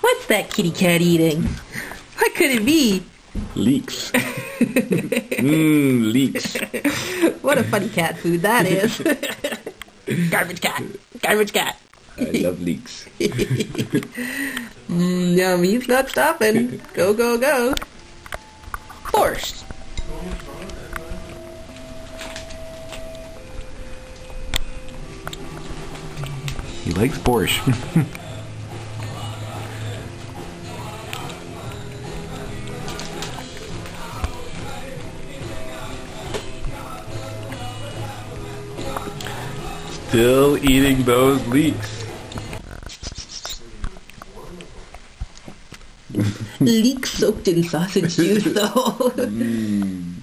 What's that kitty cat eating? What could it be? Leeks. Mmm, leeks. What a funny cat food that is. Garbage cat. Garbage cat. I love leeks. Mm, yum, he's not stopping. Go, go, go. Borscht. He likes borscht. Still eating those leeks. Leek soaked in sausage juice, though. Mmm.